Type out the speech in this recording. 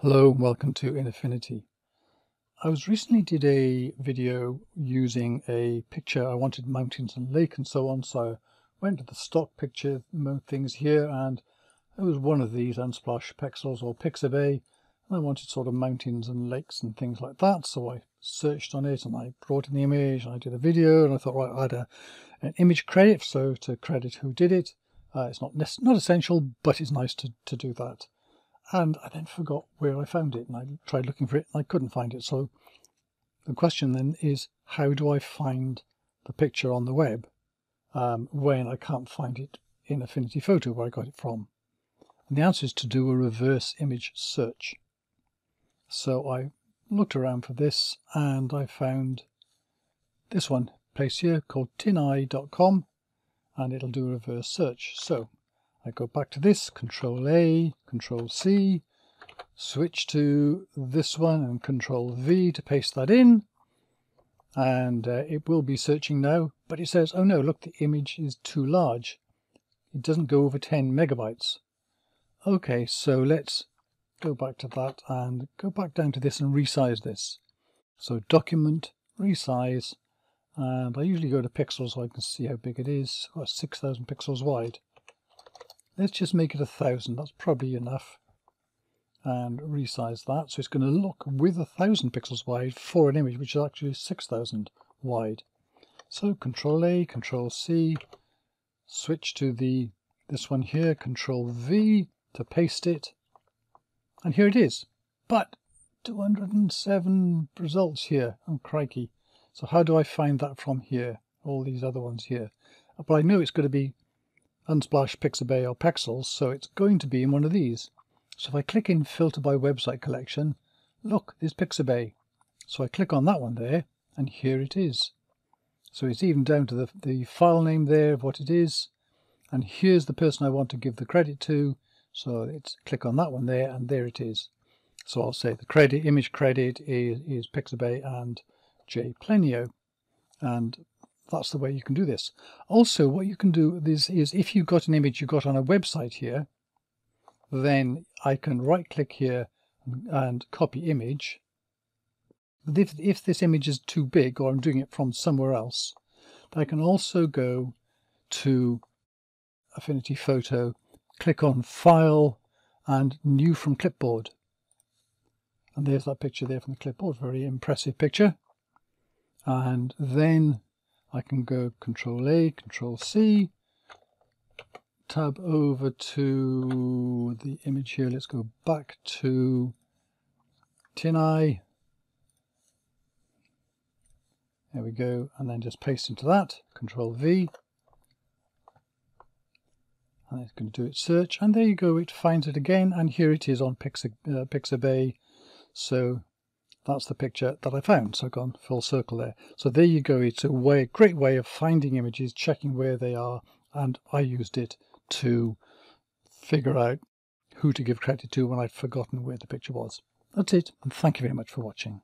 Hello and welcome to InAffinity. I was recently did a video using a picture. I wanted mountains and lake and so on, so I went to the stock picture things here and it was one of these Unsplash Pexels or Pixabay and I wanted sort of mountains and lakes and things like that so I searched on it and I brought in the image and I did a video and I thought right I had a, an image credit so to credit who did it. Uh, it's not not essential but it's nice to, to do that and I then forgot where I found it and I tried looking for it and I couldn't find it. So the question then is how do I find the picture on the web um, when I can't find it in Affinity Photo where I got it from? And the answer is to do a reverse image search. So I looked around for this and I found this one place here called tineye.com and it'll do a reverse search. So I go back to this, Control A, Control C, switch to this one and Control V to paste that in. And uh, it will be searching now, but it says, oh no, look, the image is too large. It doesn't go over 10 megabytes. Okay, so let's go back to that and go back down to this and resize this. So document, resize, and I usually go to pixels so I can see how big it is. Oh, 6,000 pixels wide. Let's just make it a thousand. That's probably enough. And resize that. So it's going to look with a thousand pixels wide for an image, which is actually 6,000 wide. So Control A, Control C, switch to the this one here, Control V to paste it. And here it is. But 207 results here. Oh, crikey. So how do I find that from here? All these other ones here. But I know it's going to be Unsplash Pixabay or Pexels, so it's going to be in one of these. So if I click in Filter by Website Collection, look, there's Pixabay. So I click on that one there, and here it is. So it's even down to the, the file name there of what it is. And here's the person I want to give the credit to. So it's click on that one there, and there it is. So I'll say the credit, image credit is, is Pixabay and J Plenio. And that's the way you can do this. Also, what you can do is, is if you've got an image you got on a website here, then I can right click here and copy image. But if, if this image is too big or I'm doing it from somewhere else, I can also go to Affinity Photo, click on File and New from Clipboard. And there's that picture there from the clipboard, very impressive picture. And then I can go Control A, Control C, tab over to the image here. Let's go back to TinEye. There we go, and then just paste into that. Control V. And it's going to do its search, and there you go, it finds it again, and here it is on Pixab uh, Pixabay. So that's the picture that I found. So I've gone full circle there. So there you go. It's a way, great way of finding images, checking where they are. And I used it to figure out who to give credit to when I'd forgotten where the picture was. That's it. And thank you very much for watching.